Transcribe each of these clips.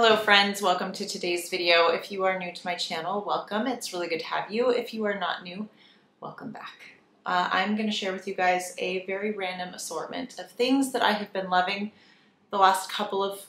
Hello friends, welcome to today's video. If you are new to my channel, welcome. It's really good to have you. If you are not new, welcome back. Uh, I'm going to share with you guys a very random assortment of things that I have been loving the last couple of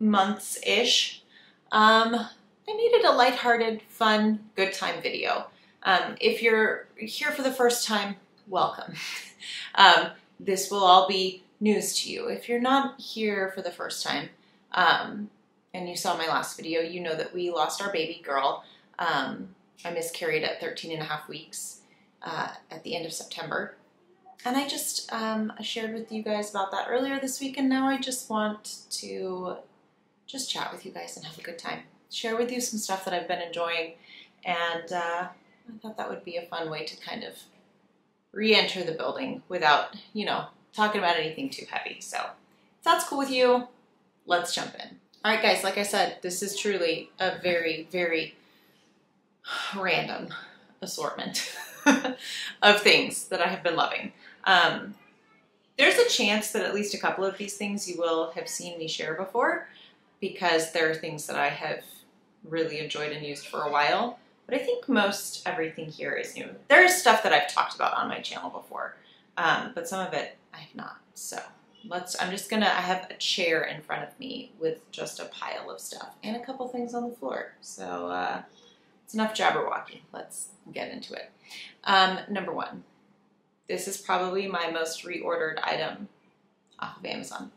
months-ish. Um, I needed a lighthearted, fun, good time video. Um, if you're here for the first time, welcome. um, this will all be news to you. If you're not here for the first time, um, and you saw my last video, you know that we lost our baby girl. Um, I miscarried at 13 and a half weeks uh, at the end of September. And I just um, I shared with you guys about that earlier this week, and now I just want to just chat with you guys and have a good time. Share with you some stuff that I've been enjoying, and uh, I thought that would be a fun way to kind of re-enter the building without, you know, talking about anything too heavy. So if that's cool with you, let's jump in. All right, guys, like I said, this is truly a very, very random assortment of things that I have been loving. Um, there's a chance that at least a couple of these things you will have seen me share before because there are things that I have really enjoyed and used for a while. But I think most everything here is new. There is stuff that I've talked about on my channel before, um, but some of it I have not. So let's, I'm just gonna, I have a chair in front of me with just a pile of stuff and a couple things on the floor. So uh, it's enough jabberwocky. Let's get into it. Um, number one, this is probably my most reordered item off of Amazon.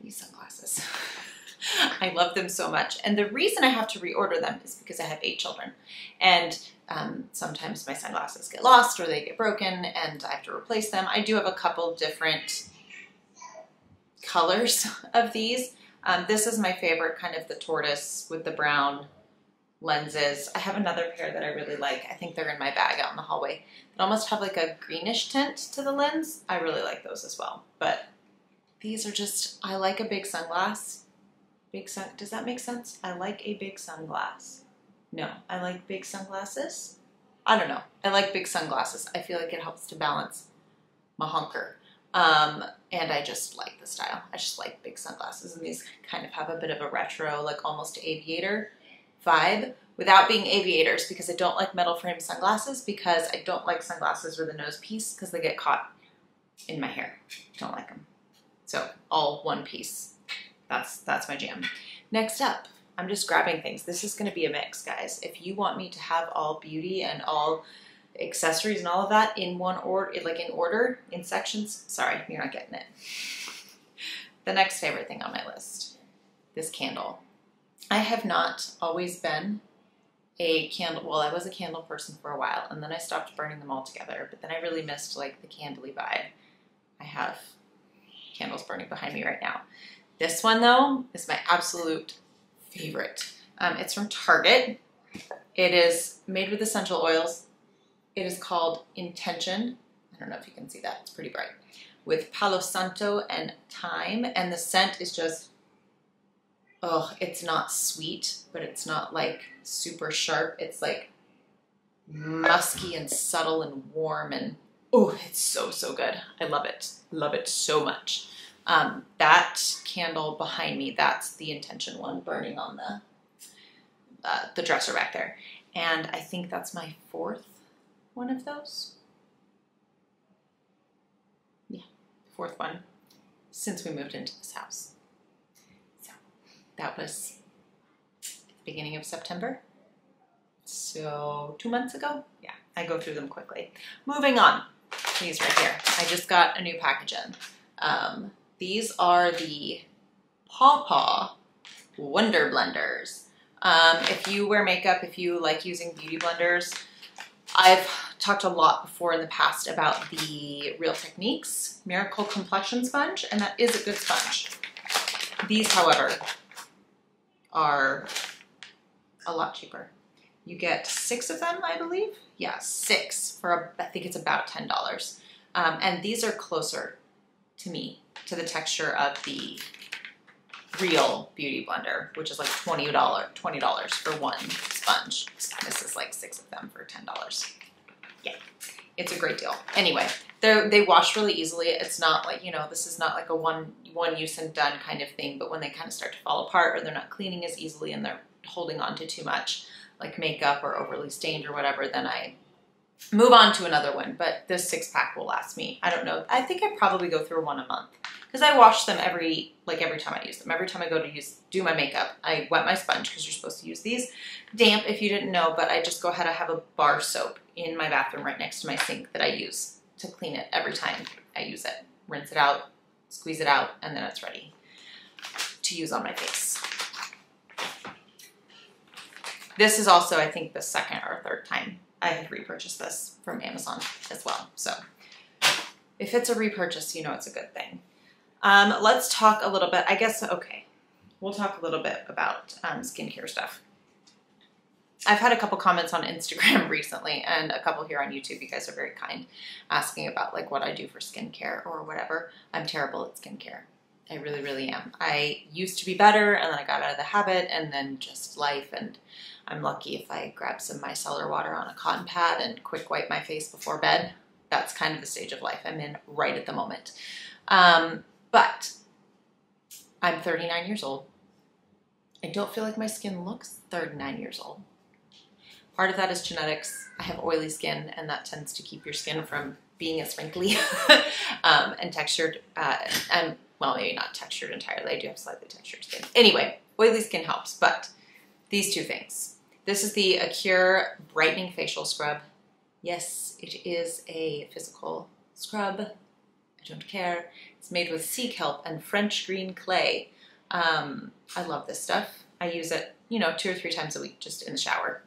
These sunglasses. I love them so much. And the reason I have to reorder them is because I have eight children. And um, sometimes my sunglasses get lost or they get broken and I have to replace them. I do have a couple different colors of these. Um, this is my favorite, kind of the tortoise with the brown lenses. I have another pair that I really like. I think they're in my bag out in the hallway. That almost have like a greenish tint to the lens. I really like those as well. But these are just, I like a big sunglass. Big sun, does that make sense? I like a big sunglass. No, I like big sunglasses. I don't know. I like big sunglasses. I feel like it helps to balance my honker. Um, and I just like the style. I just like big sunglasses and these kind of have a bit of a retro, like almost aviator vibe without being aviators because I don't like metal frame sunglasses because I don't like sunglasses with a nose piece because they get caught in my hair. Don't like them. So all one piece. That's, that's my jam. Next up, I'm just grabbing things. This is gonna be a mix, guys. If you want me to have all beauty and all accessories and all of that in one order, like in order, in sections, sorry, you're not getting it. The next favorite thing on my list, this candle. I have not always been a candle, well, I was a candle person for a while and then I stopped burning them all together, but then I really missed like the candly vibe. I have candles burning behind me right now. This one though is my absolute favorite. Um, it's from Target. It is made with essential oils. It is called Intention. I don't know if you can see that, it's pretty bright. With Palo Santo and thyme, and the scent is just oh, it's not sweet, but it's not like super sharp. It's like musky and subtle and warm and oh, it's so, so good. I love it. Love it so much. Um, that candle behind me, that's the intention one burning on the, uh, the dresser back there. And I think that's my fourth one of those. Yeah, fourth one since we moved into this house. So that was the beginning of September. So two months ago? Yeah, I go through them quickly. Moving on, these right here. I just got a new package in. Um, these are the Paw Paw Wonder Blenders. Um, if you wear makeup, if you like using beauty blenders, I've talked a lot before in the past about the Real Techniques Miracle Complexion Sponge, and that is a good sponge. These, however, are a lot cheaper. You get six of them, I believe. Yeah, six for, a, I think it's about $10. Um, and these are closer to me, to the texture of the real Beauty Blender, which is like $20, $20 for one sponge. This is like six of them for $10. Yeah. it's a great deal. Anyway, they they wash really easily. It's not like you know this is not like a one one use and done kind of thing. But when they kind of start to fall apart or they're not cleaning as easily and they're holding on to too much like makeup or overly stained or whatever, then I move on to another one. But this six pack will last me. I don't know. I think I probably go through one a month because I wash them every like every time I use them. Every time I go to use do my makeup, I wet my sponge because you're supposed to use these damp if you didn't know. But I just go ahead. I have a bar soap in my bathroom right next to my sink that I use to clean it every time I use it. Rinse it out, squeeze it out, and then it's ready to use on my face. This is also, I think, the second or third time I had repurchased this from Amazon as well. So if it's a repurchase, you know it's a good thing. Um, let's talk a little bit, I guess, okay, we'll talk a little bit about um, skincare stuff. I've had a couple comments on Instagram recently and a couple here on YouTube. You guys are very kind asking about like what I do for skincare or whatever. I'm terrible at skincare. I really, really am. I used to be better and then I got out of the habit and then just life and I'm lucky if I grab some micellar water on a cotton pad and quick wipe my face before bed. That's kind of the stage of life I'm in right at the moment. Um, but I'm 39 years old. I don't feel like my skin looks 39 years old. Part of that is genetics. I have oily skin, and that tends to keep your skin from being as wrinkly um, and textured. Uh, and well, maybe not textured entirely. I do have slightly textured skin. Anyway, oily skin helps, but these two things this is the Acure Brightening Facial Scrub. Yes, it is a physical scrub. Don't care. It's made with sea kelp and French green clay. Um, I love this stuff. I use it, you know, two or three times a week just in the shower.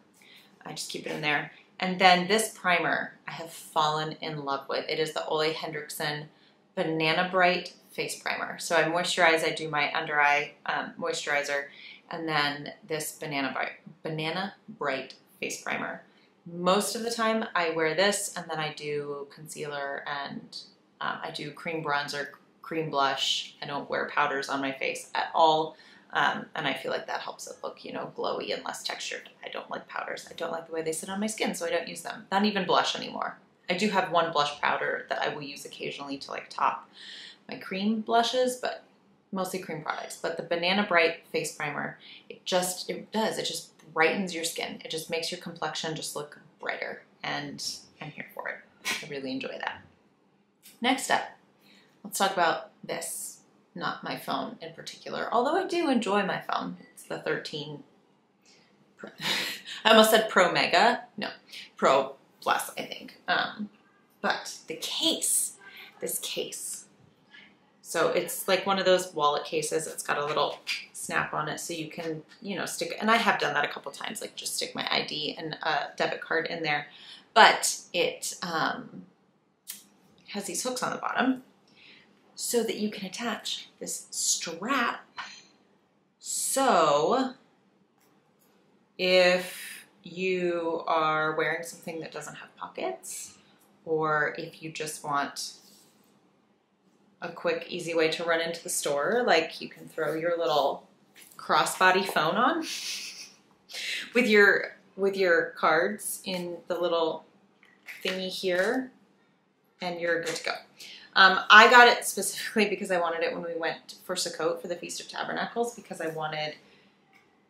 I just keep it in there. And then this primer I have fallen in love with. It is the Ole Henriksen Banana Bright Face Primer. So I moisturize, I do my under eye um, moisturizer, and then this Banana Bright, Banana Bright Face Primer. Most of the time I wear this and then I do concealer and um, I do cream bronzer, cream blush. I don't wear powders on my face at all. Um, and I feel like that helps it look, you know, glowy and less textured. I don't like powders. I don't like the way they sit on my skin, so I don't use them. Not even blush anymore. I do have one blush powder that I will use occasionally to like top my cream blushes, but mostly cream products, but the Banana Bright Face Primer, it just, it does, it just brightens your skin. It just makes your complexion just look brighter, and I'm here for it. I really enjoy that. Next up, let's talk about this, not my phone in particular, although I do enjoy my phone. It's the 13, Pro. I almost said Pro Mega, no, Pro Plus, I think. Um, but the case, this case, so it's like one of those wallet cases. It's got a little snap on it so you can, you know, stick, and I have done that a couple times, like just stick my ID and a debit card in there. But it um, has these hooks on the bottom so that you can attach this strap. So if you are wearing something that doesn't have pockets, or if you just want a quick, easy way to run into the store. Like you can throw your little crossbody phone on with your with your cards in the little thingy here, and you're good to go. Um, I got it specifically because I wanted it when we went for Sukkot for the Feast of Tabernacles because I wanted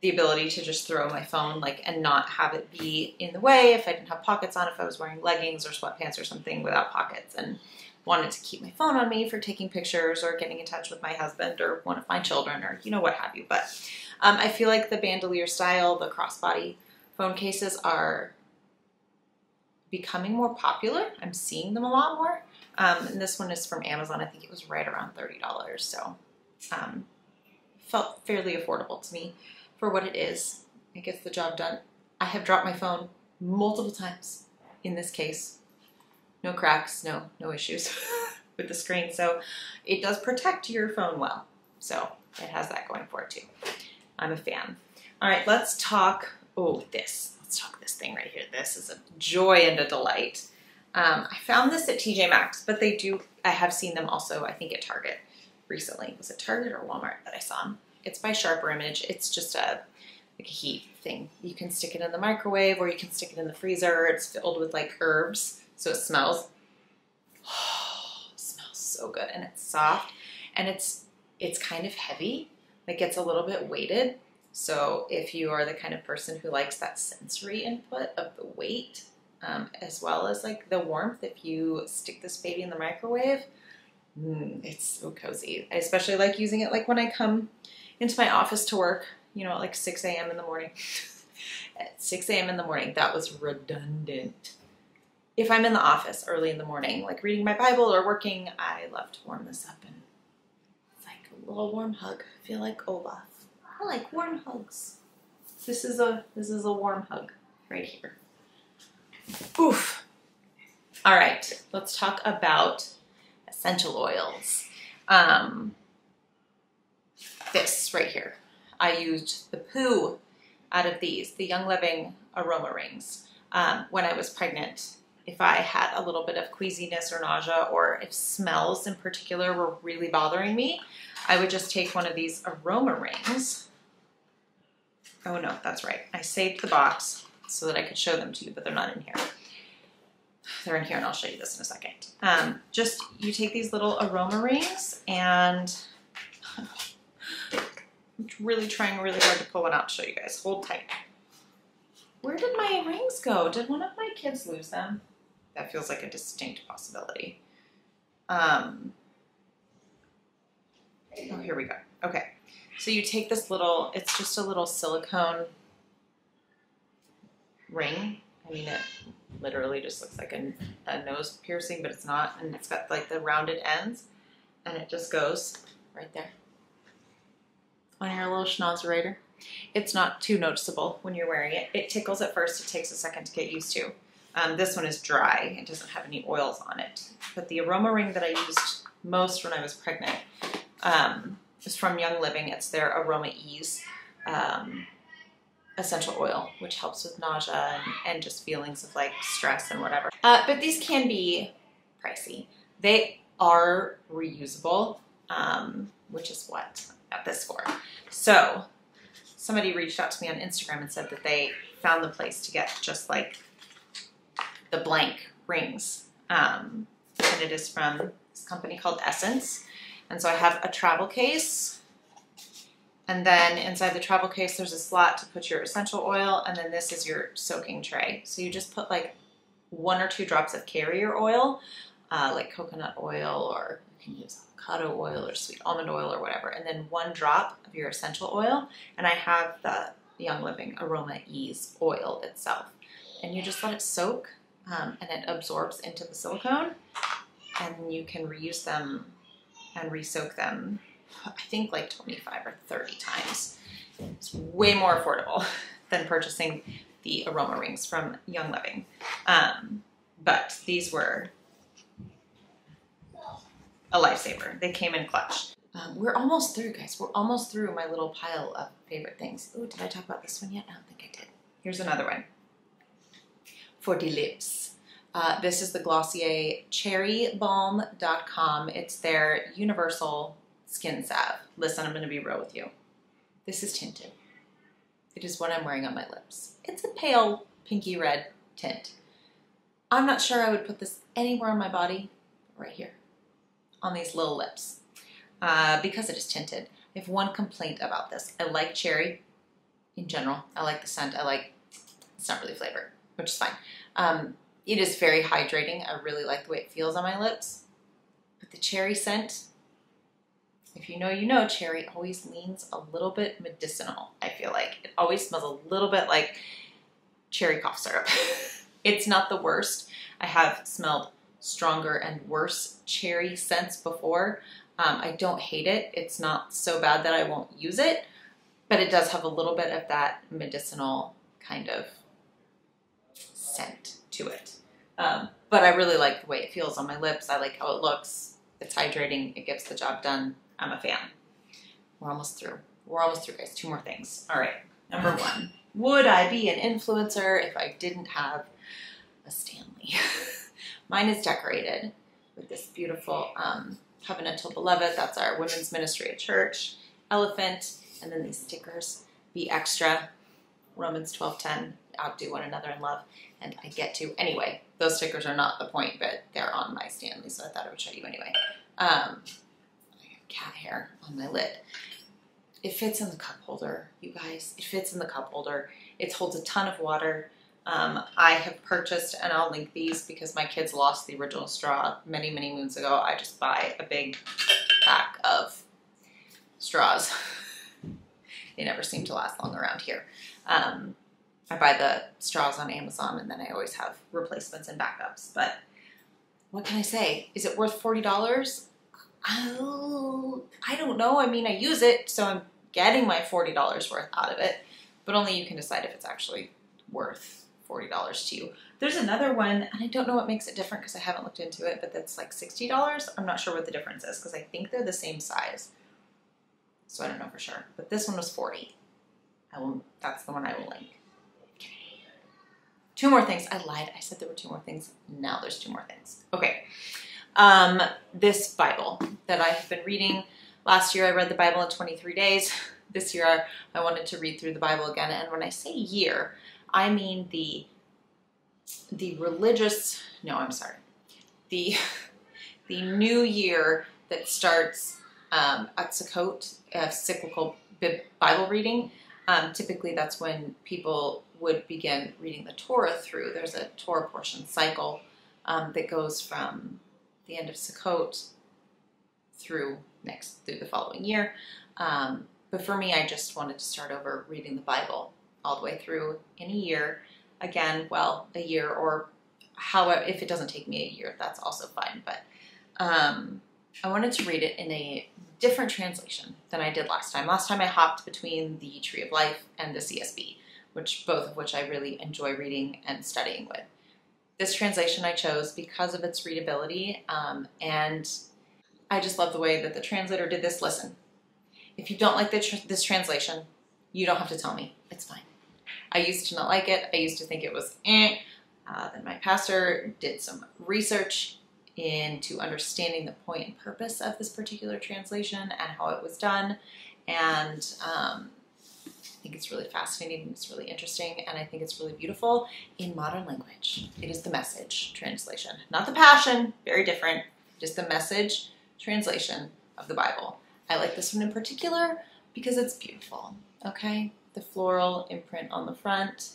the ability to just throw my phone like and not have it be in the way if I didn't have pockets on, if I was wearing leggings or sweatpants or something without pockets. And wanted to keep my phone on me for taking pictures or getting in touch with my husband or one of my children or you know what have you. But um, I feel like the bandolier style, the crossbody phone cases are becoming more popular. I'm seeing them a lot more. Um, and this one is from Amazon. I think it was right around $30. So um, felt fairly affordable to me for what it is. It gets the job done. I have dropped my phone multiple times in this case no cracks, no, no issues with the screen. So it does protect your phone well. So it has that going for it too. I'm a fan. All right, let's talk, oh, this. Let's talk this thing right here. This is a joy and a delight. Um, I found this at TJ Maxx, but they do, I have seen them also, I think at Target recently. Was it Target or Walmart that I saw them? It's by Sharper Image. It's just a, like a heat thing. You can stick it in the microwave or you can stick it in the freezer. It's filled with like herbs So it smells, Oh, smells so good and it's soft and it's it's kind of heavy. Like it's a little bit weighted. So if you are the kind of person who likes that sensory input of the weight, um, as well as like the warmth, if you stick this baby in the microwave, mm, it's so cozy. I especially like using it like when I come into my office to work, you know, at like 6 a.m. in the morning. at 6 a.m. in the morning, that was redundant. If I'm in the office early in the morning, like reading my Bible or working, I love to warm this up and it's like a little warm hug. I feel like Olaf. I like warm hugs. This is a this is a warm hug right here. Oof. All right, let's talk about essential oils. Um, this right here. I used the poo out of these, the Young Living aroma rings, um, when I was pregnant. If I had a little bit of queasiness or nausea, or if smells in particular were really bothering me, I would just take one of these aroma rings. Oh no, that's right. I saved the box so that I could show them to you, but they're not in here. They're in here, and I'll show you this in a second. Um, just you take these little aroma rings, and I'm really trying really hard to pull one out to show you guys. Hold tight. Where did my rings go? Did one of my kids lose them? That feels like a distinct possibility. Um, oh, here we go. Okay. So you take this little, it's just a little silicone ring. I mean, it literally just looks like a, a nose piercing, but it's not. And it's got like the rounded ends. And it just goes right there on your little schnauzerator. It's not too noticeable when you're wearing it. It tickles at first. It takes a second to get used to. Um, this one is dry. It doesn't have any oils on it. But the aroma ring that I used most when I was pregnant um, is from Young Living. It's their AromaEase um, essential oil, which helps with nausea and, and, just feelings of like stress and whatever. Uh, but these can be pricey. They are reusable, um, which is what got this for. So somebody reached out to me on Instagram and said that they found the place to get just like the blank rings. Um, and it is from this company called Essence. And so I have a travel case. And then inside the travel case, there's a slot to put your essential oil. And then this is your soaking tray. So you just put like one or two drops of carrier oil, uh, like coconut oil, or you can use avocado oil or sweet almond oil or whatever, and then one drop of your essential oil. And I have the Young Living AromaEase oil itself. And you just let it soak um, and it absorbs into the silicone and you can reuse them and re-soak them I think like 25 or 30 times. It's way more affordable than purchasing the aroma rings from Young Living. Um, but these were a lifesaver. They came in clutch. Um, we're almost through, guys. We're almost through my little pile of favorite things. Oh, did I talk about this one yet? I don't think I did. Here's another one. For the lips. Uh, this is the Glossier Cherry Balm Dotcom. It's their universal skin salve. Listen, I'm going to be real with you. This is tinted. It is what I'm wearing on my lips. It's a pale pinky red tint. I'm not sure I would put this anywhere on my body, right here on these little lips uh, because it is tinted. I have one complaint about this. I like cherry in general. I like the scent. I like, it's not really flavored, which is fine. Um, it is very hydrating. I really like the way it feels on my lips. But the cherry scent, if you know, you know, cherry always leans a little bit medicinal, I feel like. It always smells a little bit like cherry cough syrup. it's not the worst. I have smelled stronger and worse cherry scents before. Um, I don't hate it. It's not so bad that I won't use it, but it does have a little bit of that medicinal kind of scent to it. Um, but I really like the way it feels on my lips. I like how it looks. It's hydrating. It gets the job done. I'm a fan. We're almost through. We're almost through, guys. Two more things. All right. Number one. Would I be an influencer if I didn't have a Stanley? Mine is decorated with this beautiful um, Covenantal Beloved. That's our women's ministry at church. Elephant, and then these stickers. Be extra. Romans 12:10, outdo one another in love, and I get to. Anyway, those stickers are not the point, but they're on my Stanley, so I thought I would show you anyway. Um, I have cat hair on my lid. It fits in the cup holder, you guys. It fits in the cup holder. It holds a ton of water. Um, I have purchased, and I'll link these because my kids lost the original straw many, many moons ago. I just buy a big pack of straws. they never seem to last long around here. Um, I buy the straws on Amazon and then I always have replacements and backups. But what can I say? Is it worth $40? Oh, I don't know. I mean, I use it, so I'm getting my $40 worth out of it, but only you can decide if it's actually worth $40 to you. There's another one, and I don't know what makes it different because I haven't looked into it, but that's like $60. I'm not sure what the difference is because I think they're the same size. So I don't know for sure. But this one was 40. I will, that's the one I will link. Two more things. I lied. I said there were two more things. Now there's two more things. Okay. Um, this Bible that I have been reading. Last year I read the Bible in 23 days. This year I wanted to read through the Bible again. And when I say year, I mean the the religious. No, I'm sorry. The the new year that starts um, at Sukkot, uh, cyclical Bible reading. Um, typically, that's when people would begin reading the Torah through. There's a Torah portion cycle um, that goes from the end of Sukkot through next through the following year. Um, but for me, I just wanted to start over reading the Bible all the way through in a year. Again, well, a year or however, if it doesn't take me a year, that's also fine. But um, I wanted to read it in a different translation than I did last time. Last time I hopped between the Tree of Life and the CSB, which both of which I really enjoy reading and studying with. This translation I chose because of its readability, um, and I just love the way that the translator did this. Listen, if you don't like tr this translation, you don't have to tell me. It's fine. I used to not like it. I used to think it was eh. Uh, then my pastor did some research into understanding the point and purpose of this particular translation and how it was done. And um, think it's really fascinating, it's really interesting, and I think it's really beautiful in modern language. It is the message translation, not the passion, very different, just the message translation of the Bible. I like this one in particular because it's beautiful, okay? The floral imprint on the front,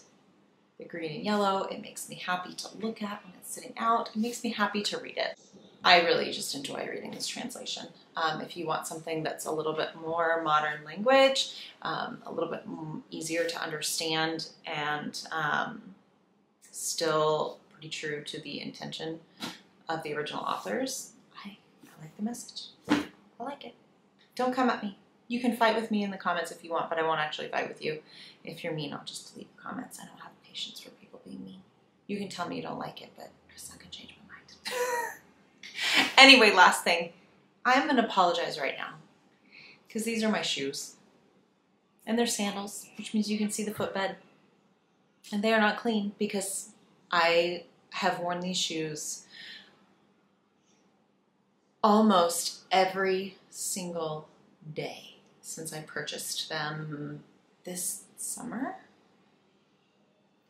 the green and yellow. It makes me happy to look at when it's sitting out. It makes me happy to read it. I really just enjoy reading this translation. Um, if you want something that's a little bit more modern language, um, a little bit easier to understand, and um, still pretty true to the intention of the original authors, I, I like the message. I like it. Don't come at me. You can fight with me in the comments if you want, but I won't actually fight with you. If you're mean, I'll just delete comments. I don't have patience for people being mean. You can tell me you don't like it, but it's not gonna change my mind. anyway, last thing. I'm gonna apologize right now because these are my shoes. And they're sandals, which means you can see the footbed. And they are not clean because I have worn these shoes almost every single day since I purchased them this summer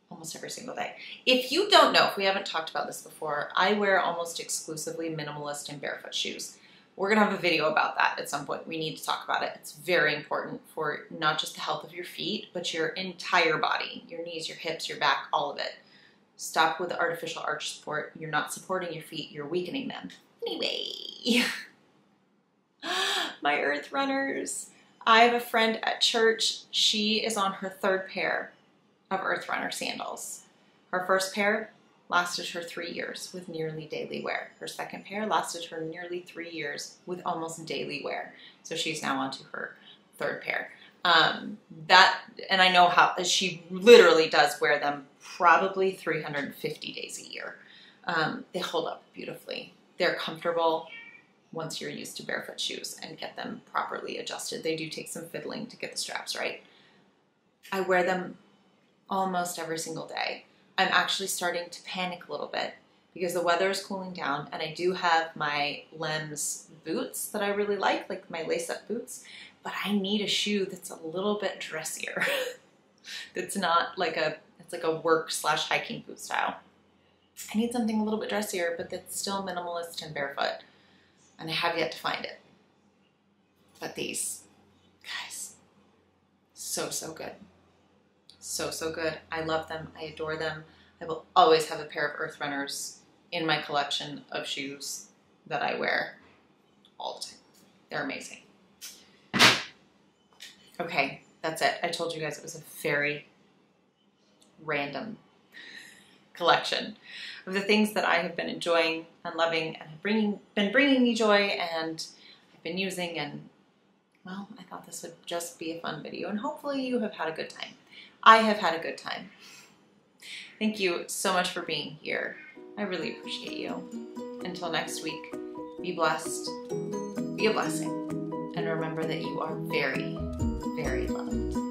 almost every single day. If you don't know, if we haven't talked about this before, I wear almost exclusively minimalist and barefoot shoes. We're gonna have a video about that at some point. We need to talk about it. It's very important for not just the health of your feet, but your entire body, your knees, your hips, your back, all of it. Stop with the artificial arch support. You're not supporting your feet, you're weakening them. Anyway, my earth runners. I have a friend at church. She is on her third pair of Earth Runner sandals. Her first pair lasted her three years with nearly daily wear. Her second pair lasted her nearly three years with almost daily wear. So she's now on to her third pair. Um, that, and I know how she literally does wear them probably 350 days a year. Um, they hold up beautifully. They're comfortable once you're used to barefoot shoes and get them properly adjusted. They do take some fiddling to get the straps right. I wear them almost every single day. I'm actually starting to panic a little bit because the weather is cooling down and I do have my Lems boots that I really like, like my lace up boots, but I need a shoe that's a little bit dressier. that's not like a it's like a work slash hiking boot style. I need something a little bit dressier, but that's still minimalist and barefoot. And I have yet to find it. But these, guys, so, so good. So, so good. I love them. I adore them. I will always have a pair of Earth Runners in my collection of shoes that I wear all the time. They're amazing. Okay, that's it. I told you guys it was a very random collection of the things that I have been enjoying and loving and have bringing, been bringing me joy and I've been using and well, I thought this would just be a fun video and hopefully you have had a good time. I have had a good time. Thank you so much for being here. I really appreciate you. Until next week, be blessed, be a blessing, and remember that you are very, very loved.